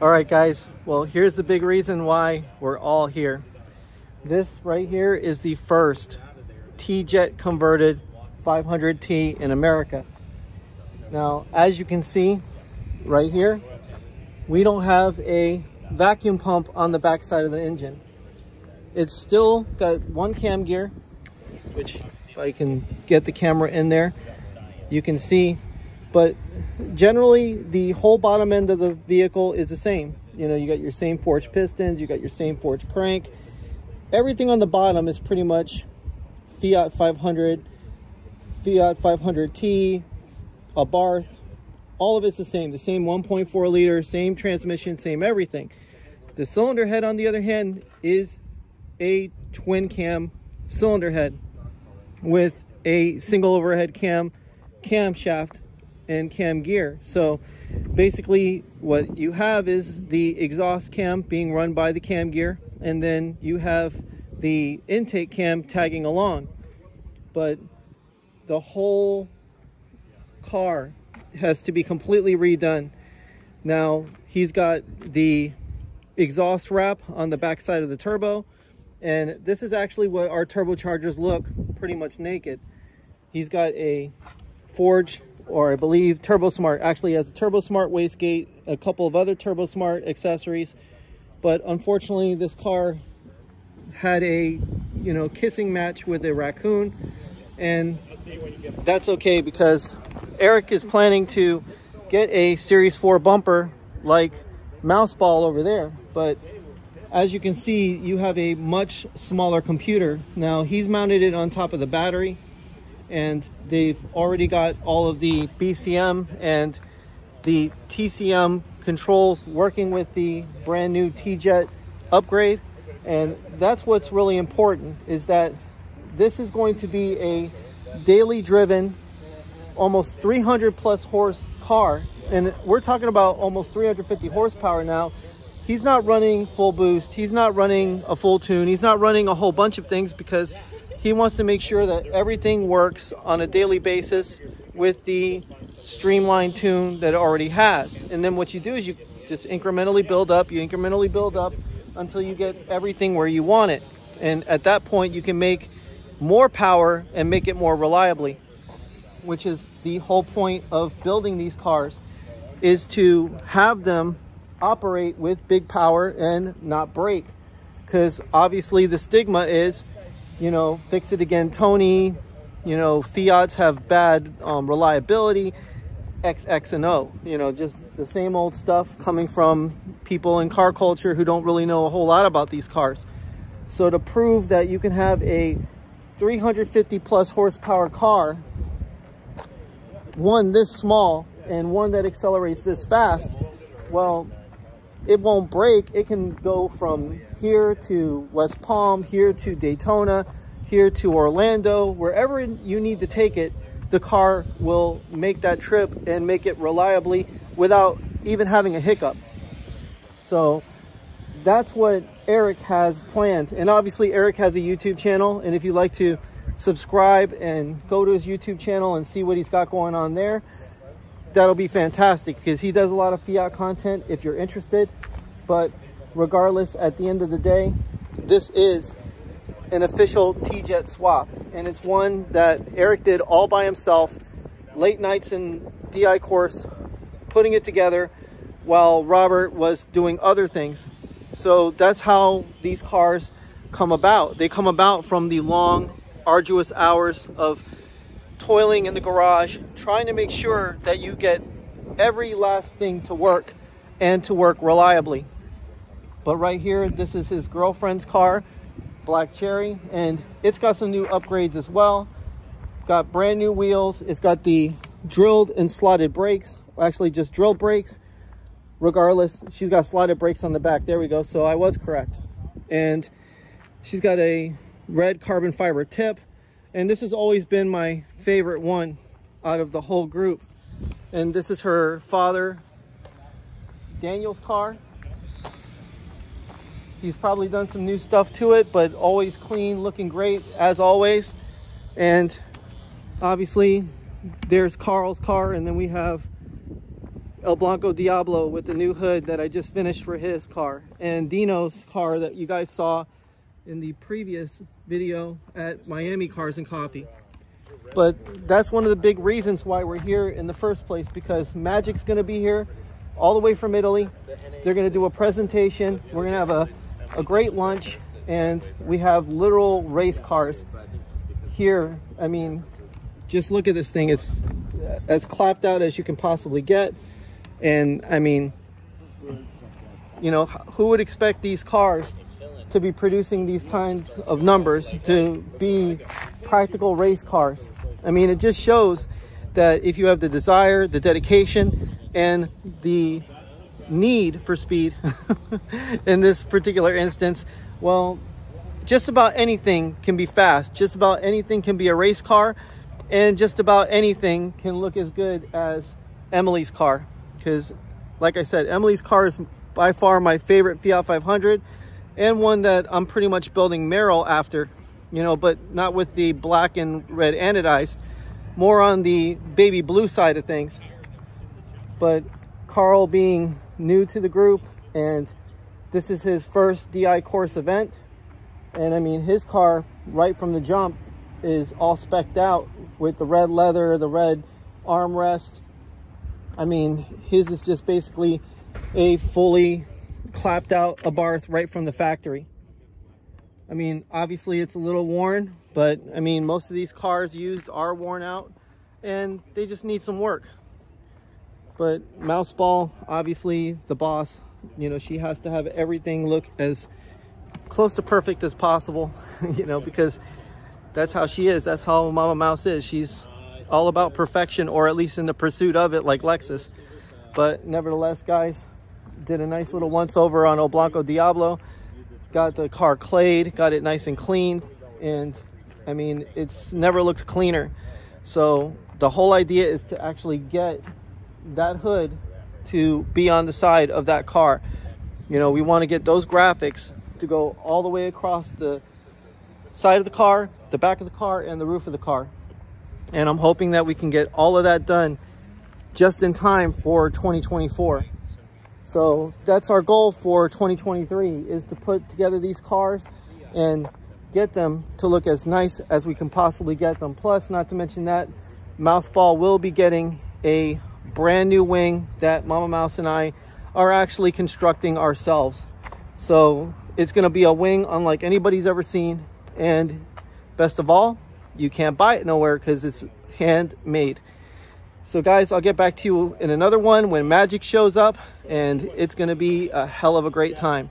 All right, guys. Well, here's the big reason why we're all here. This right here is the first T-Jet converted 500T in America. Now, as you can see right here, we don't have a vacuum pump on the backside of the engine. It's still got one cam gear, which if I can get the camera in there, you can see but generally the whole bottom end of the vehicle is the same. You know you got your same forged pistons you got your same forged crank. Everything on the bottom is pretty much fiat 500 fiat 500T, Abarth. all of it's the same the same 1.4 liter same transmission same everything. The cylinder head on the other hand is a twin cam cylinder head with a single overhead cam camshaft and cam gear. So basically what you have is the exhaust cam being run by the cam gear and then you have the intake cam tagging along. But the whole car has to be completely redone. Now he's got the exhaust wrap on the back side of the turbo and this is actually what our turbochargers look pretty much naked. He's got a forged or I believe TurboSmart actually has a TurboSmart wastegate, a couple of other TurboSmart accessories. But unfortunately, this car had a, you know, kissing match with a raccoon. And that's okay because Eric is planning to get a Series 4 bumper like Mouseball over there. But as you can see, you have a much smaller computer. Now, he's mounted it on top of the battery and they've already got all of the BCM and the TCM controls working with the brand new T-Jet upgrade. And that's what's really important is that this is going to be a daily driven, almost 300 plus horse car. And we're talking about almost 350 horsepower now. He's not running full boost. He's not running a full tune. He's not running a whole bunch of things because he wants to make sure that everything works on a daily basis with the streamlined tune that it already has. And then what you do is you just incrementally build up, you incrementally build up until you get everything where you want it. And at that point, you can make more power and make it more reliably, which is the whole point of building these cars is to have them operate with big power and not break. Because obviously the stigma is you know, fix it again, Tony. You know, Fiats have bad um, reliability, X, X, and O. You know, just the same old stuff coming from people in car culture who don't really know a whole lot about these cars. So to prove that you can have a 350 plus horsepower car, one this small and one that accelerates this fast, well, it won't break. It can go from here to West Palm, here to Daytona, here to Orlando, wherever you need to take it, the car will make that trip and make it reliably without even having a hiccup. So that's what Eric has planned. And obviously Eric has a YouTube channel. And if you'd like to subscribe and go to his YouTube channel and see what he's got going on there, that'll be fantastic because he does a lot of Fiat content if you're interested. But regardless, at the end of the day, this is an official T-Jet swap. And it's one that Eric did all by himself, late nights in Di Corse, putting it together while Robert was doing other things. So that's how these cars come about. They come about from the long, arduous hours of toiling in the garage, trying to make sure that you get every last thing to work and to work reliably. But right here, this is his girlfriend's car, Black Cherry, and it's got some new upgrades as well. Got brand new wheels. It's got the drilled and slotted brakes, actually just drill brakes. Regardless, she's got slotted brakes on the back. There we go. So I was correct. And she's got a red carbon fiber tip and this has always been my favorite one out of the whole group. And this is her father, Daniel's car. He's probably done some new stuff to it, but always clean, looking great as always. And obviously there's Carl's car and then we have El Blanco Diablo with the new hood that I just finished for his car. And Dino's car that you guys saw in the previous video at Miami Cars and Coffee. But that's one of the big reasons why we're here in the first place because Magic's going to be here all the way from Italy. They're going to do a presentation. We're going to have a, a great lunch and we have literal race cars here. I mean, just look at this thing. It's as clapped out as you can possibly get. And I mean, you know, who would expect these cars to be producing these kinds of numbers to be practical race cars? I mean, it just shows that if you have the desire, the dedication, and the need for speed in this particular instance, well, just about anything can be fast. Just about anything can be a race car. And just about anything can look as good as Emily's car. Because, like I said, Emily's car is by far my favorite Fiat 500 and one that I'm pretty much building Meryl after, you know, but not with the black and red anodized, more on the baby blue side of things. But Carl being new to the group and this is his first Di Corse event. And I mean, his car right from the jump is all specked out with the red leather, the red armrest. I mean, his is just basically a fully clapped out Abarth right from the factory. I mean, obviously it's a little worn, but I mean, most of these cars used are worn out and they just need some work. But Mouseball, obviously the boss, you know, she has to have everything look as close to perfect as possible, you know, because that's how she is. That's how Mama Mouse is. She's all about perfection or at least in the pursuit of it like Lexus. But nevertheless, guys, did a nice little once over on El Blanco Diablo. Got the car clayed, got it nice and clean. And I mean, it's never looked cleaner. So the whole idea is to actually get that hood to be on the side of that car. You know, we want to get those graphics to go all the way across the side of the car, the back of the car, and the roof of the car. And I'm hoping that we can get all of that done just in time for 2024. So that's our goal for 2023 is to put together these cars and get them to look as nice as we can possibly get them. Plus, not to mention that Mouseball will be getting a brand new wing that Mama Mouse and I are actually constructing ourselves. So it's going to be a wing unlike anybody's ever seen. And best of all, you can't buy it nowhere because it's handmade. So guys, I'll get back to you in another one when Magic shows up and it's to be a hell of a great time.